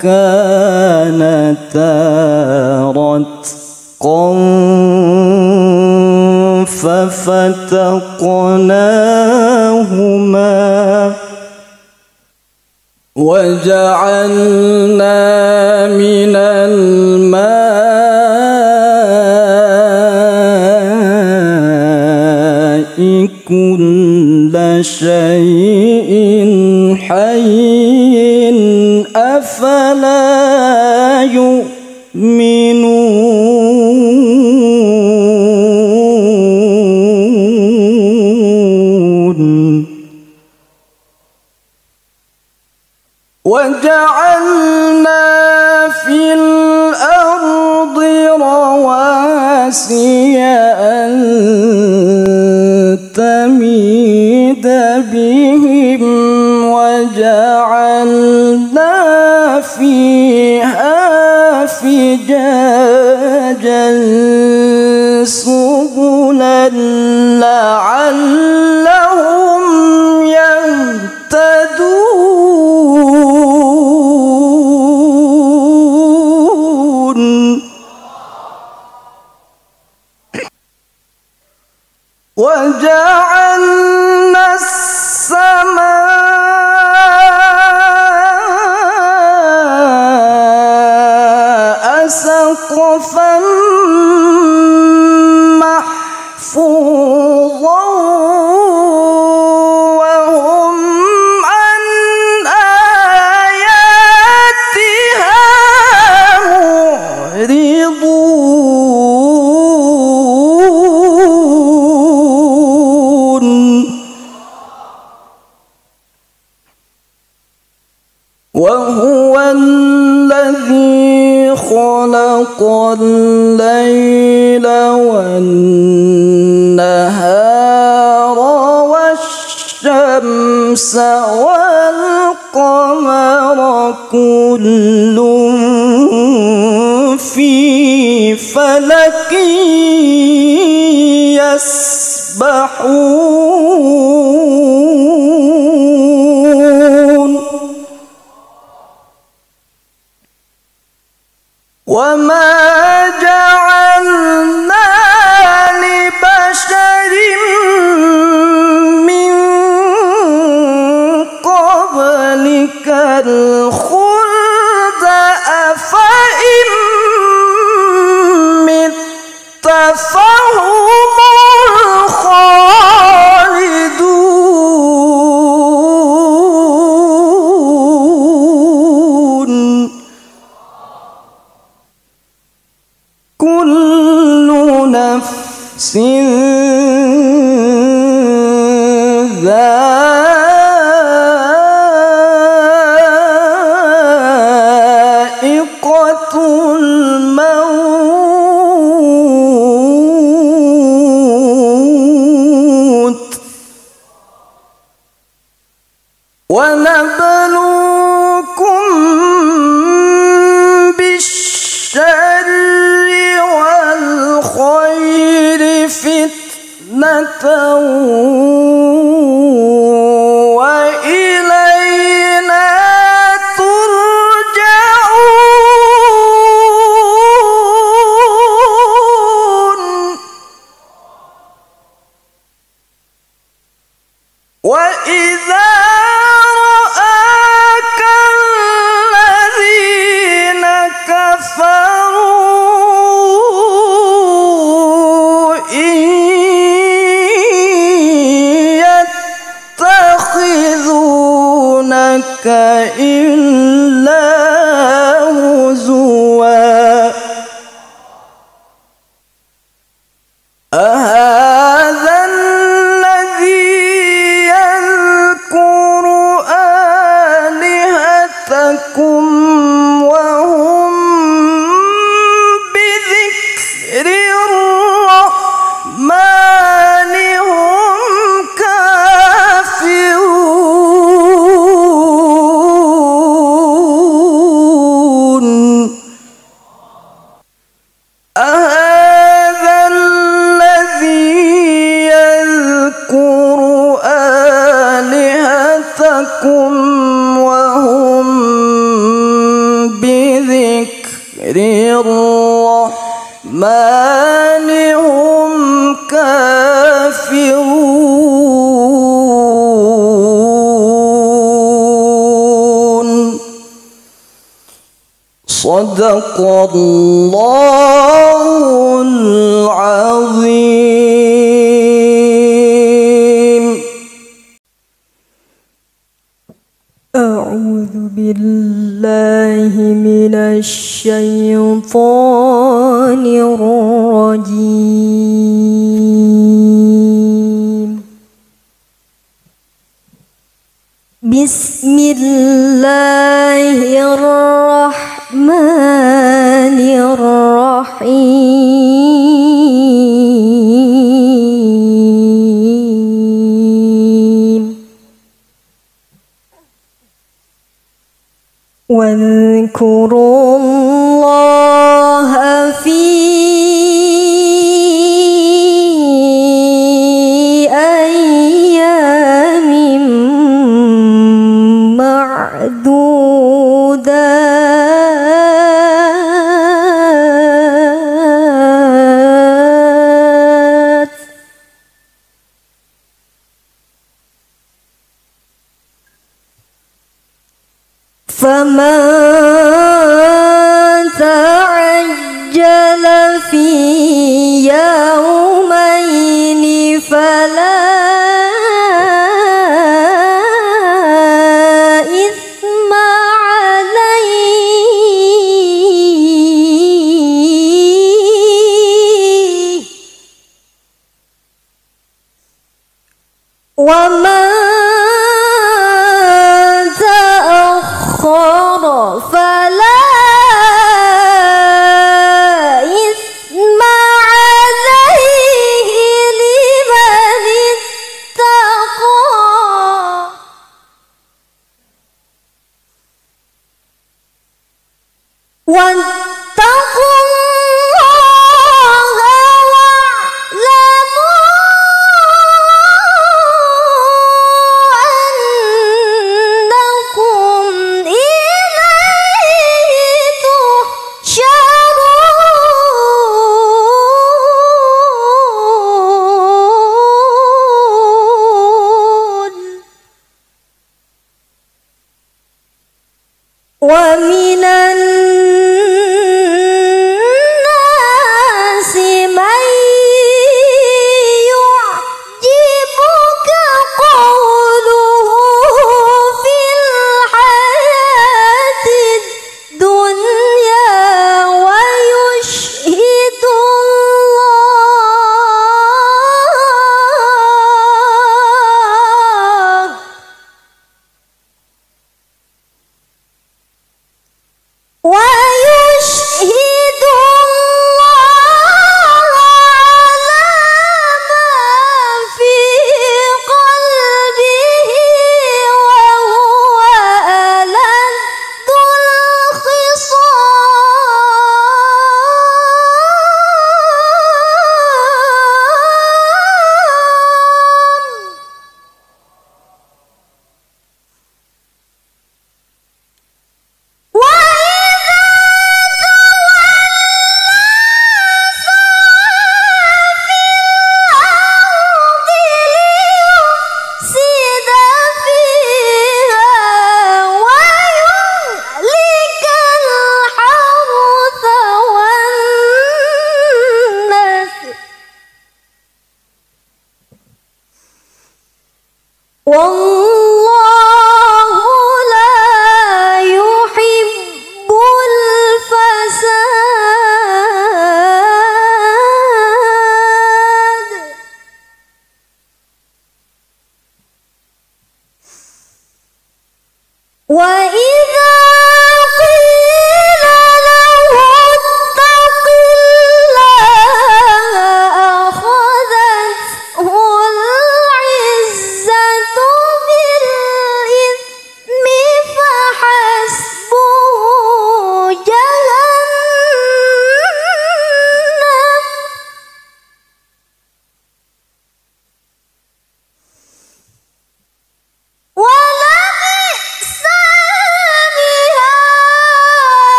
كانتا رتقا ففتقناهما وجعلنا من الماء كل شيء حي أفلا يؤمنون ربك إلا هزواً الله العظيم أعوذ بالله من الشيطان الرجيم. بسم الله الرحمن الرحمن الرحيم. واذكروا one love.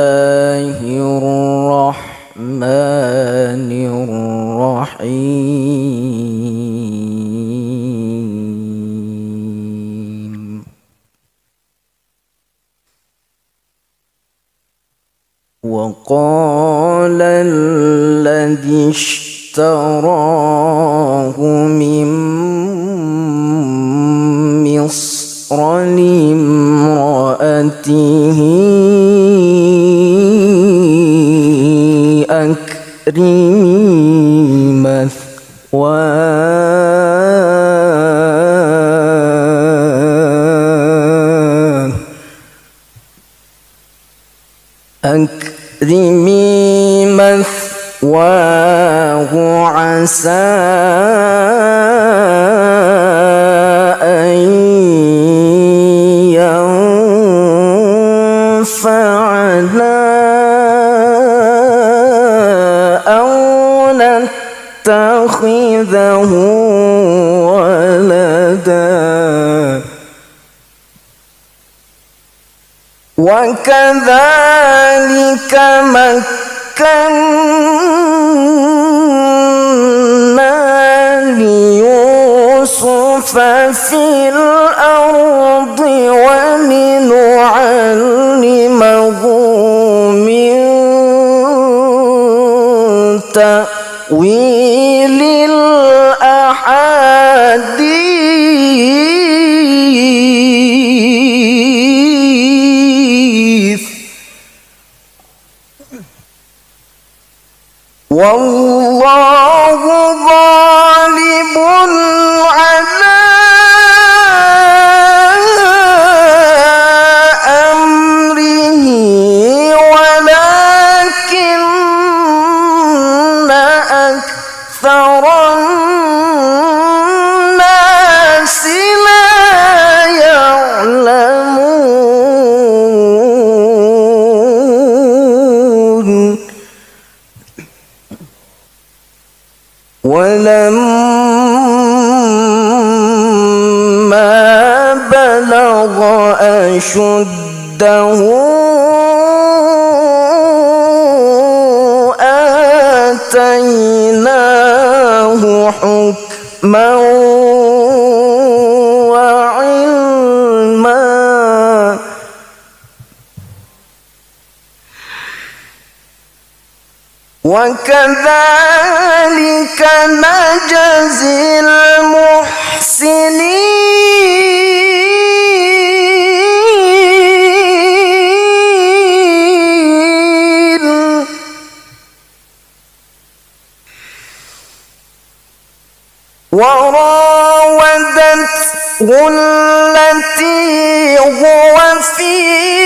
الله الرحمن الرحيم. وقال الذي اشترى ذي أكرمي مثواه عساه كذلك مكنا وكذلك نجزي المحسنين. وراودته التي هو فيه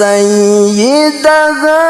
سيدها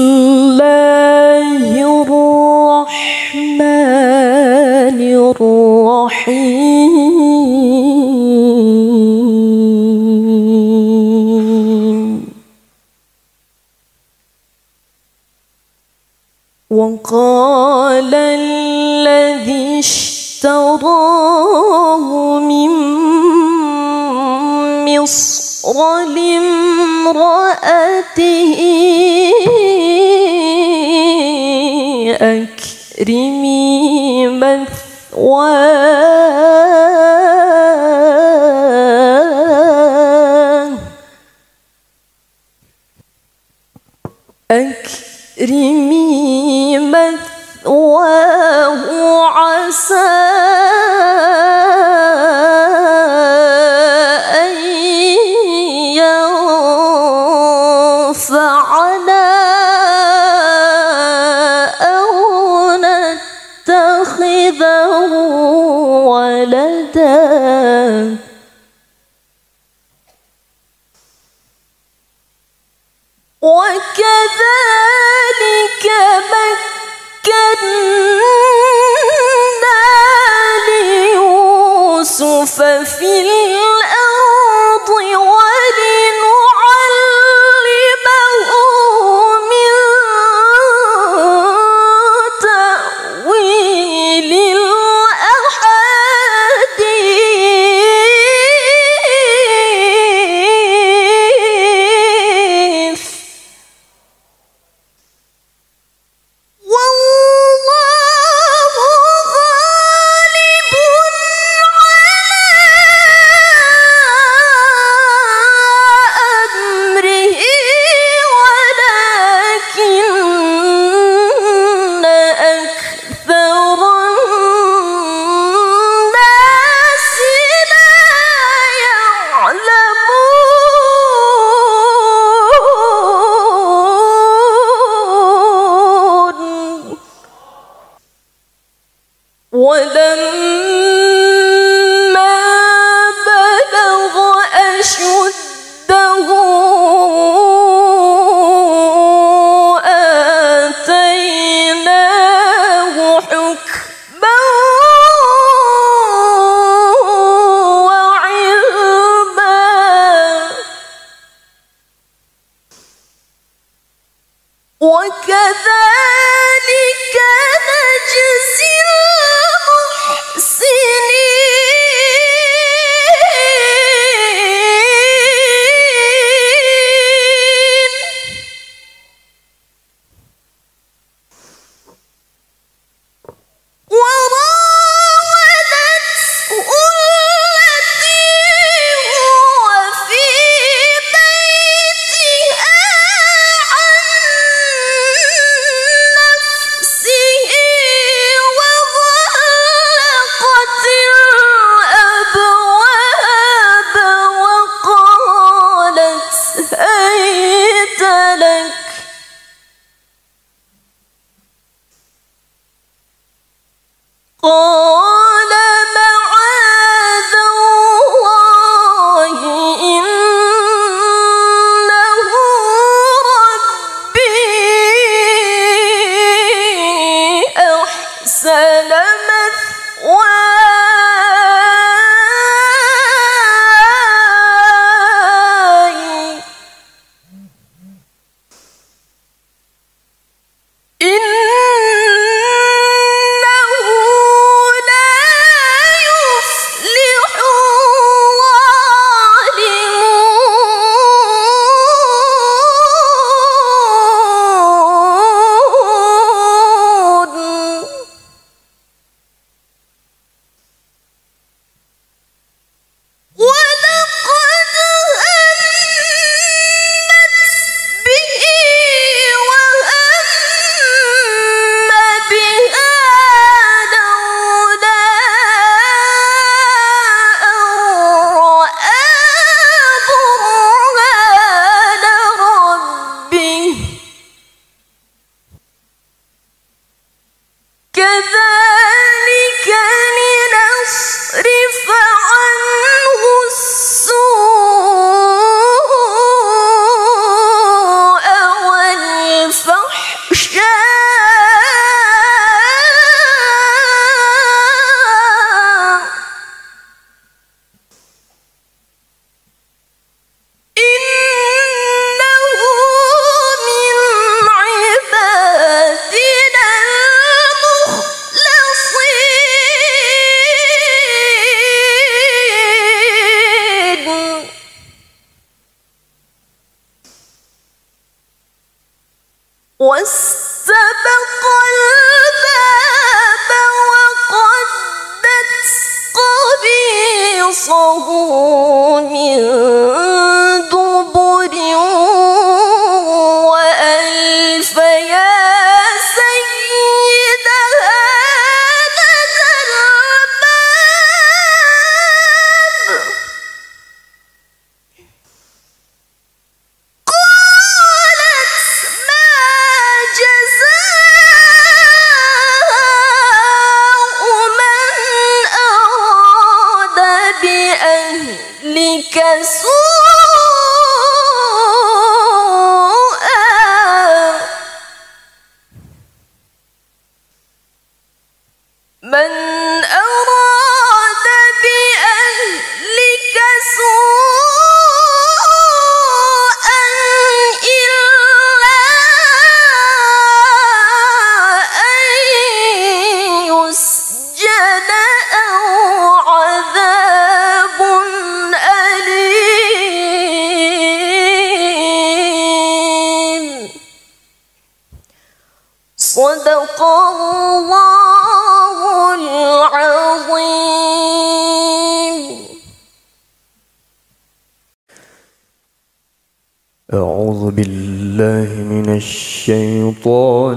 أكرمي مثواه.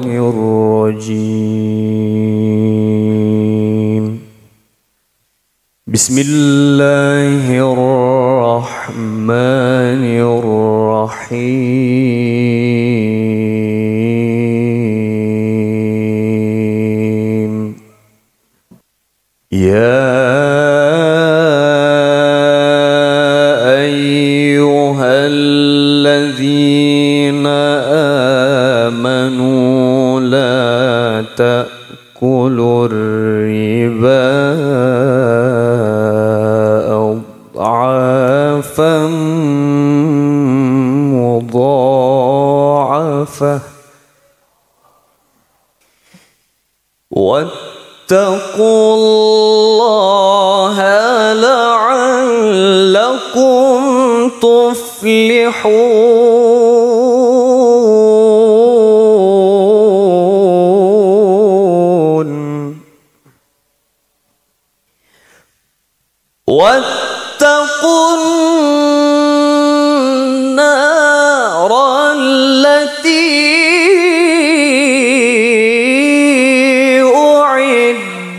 الرجيم. بسم الله الرحمن الرحيم. يا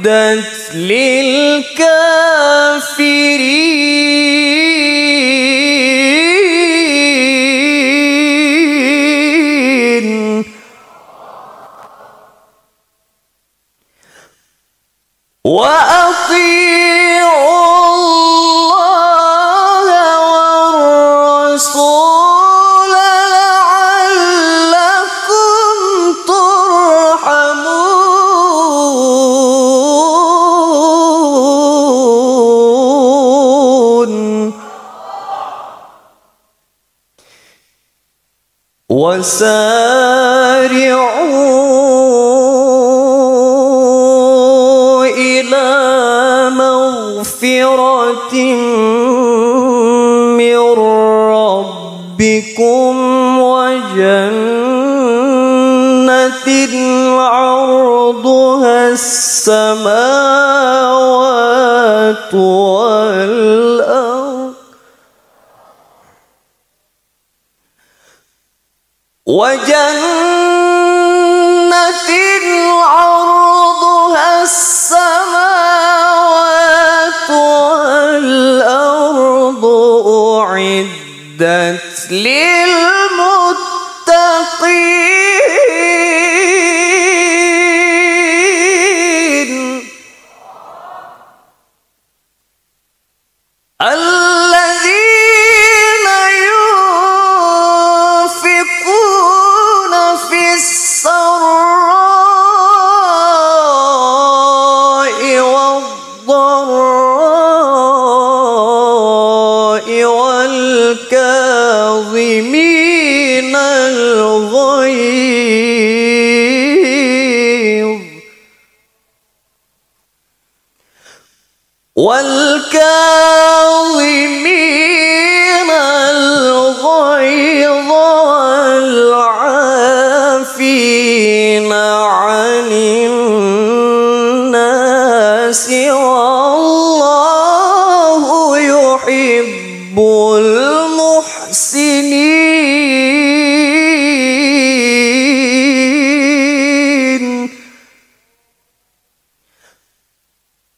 أعدت للكافرين coração.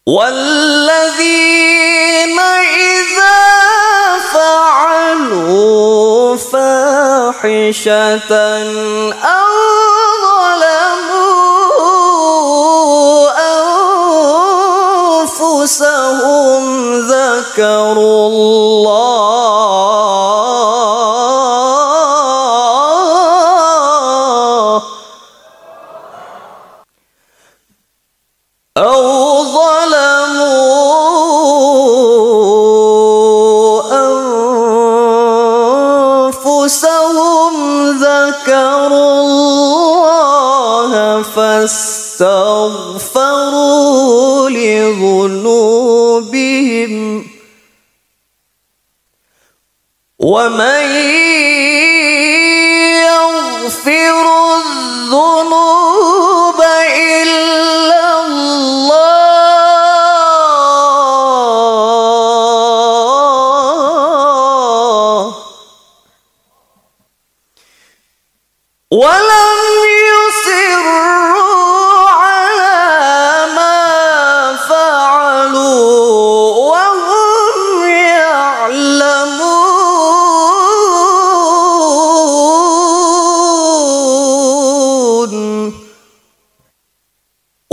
والذين إذا فعلوا فاحشة أو ظلموا أنفسهم ذكروا الله فاستغفروا لذنوبهم ومن يغفر الذنوب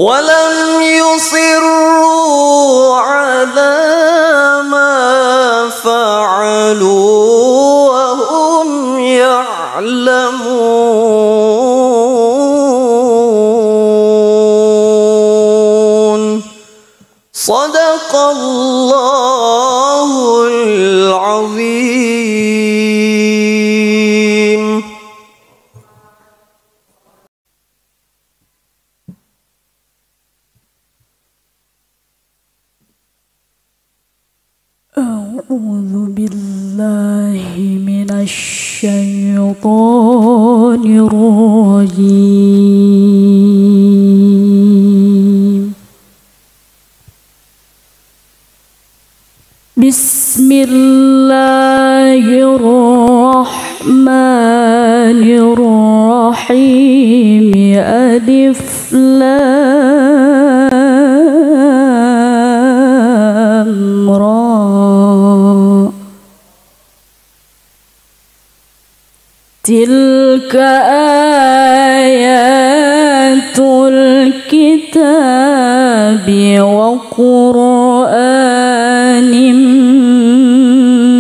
ولم يصروا على تلك آيات الكتاب وقرآن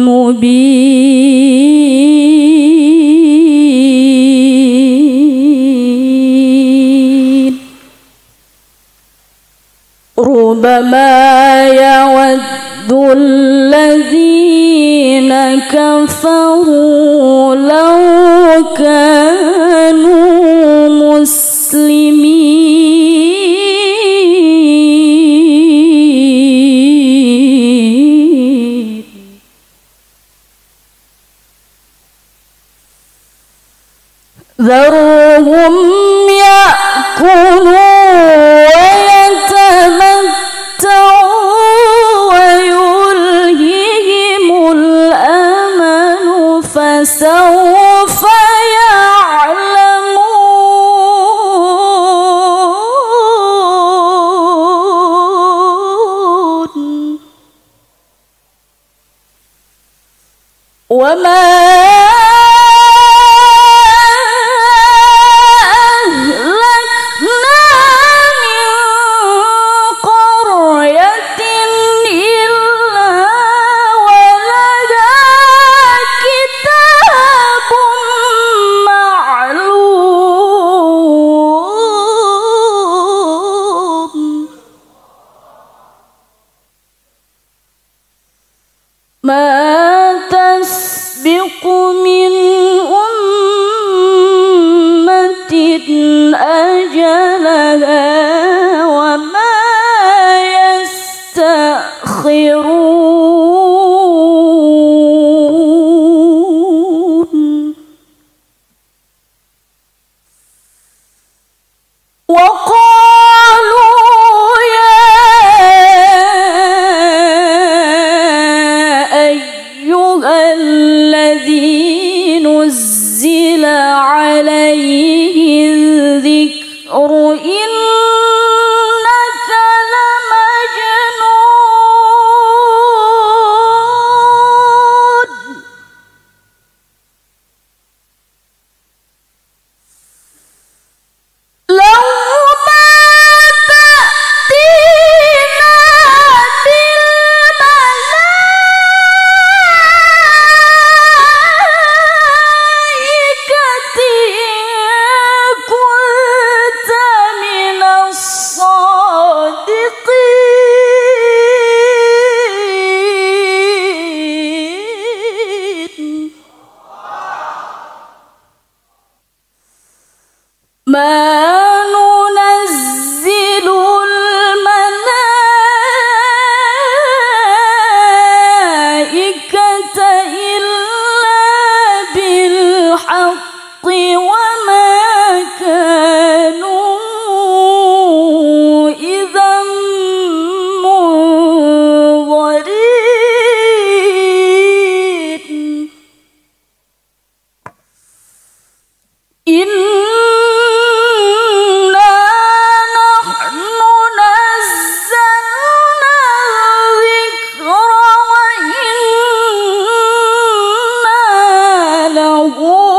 مبين. ربما يود الذين كفروا 哥 وما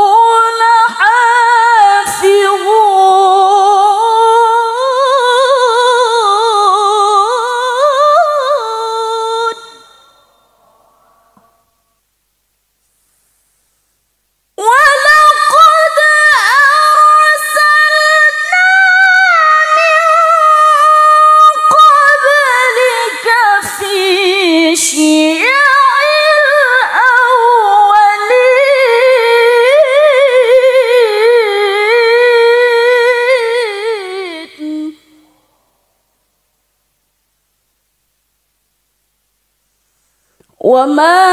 all I وما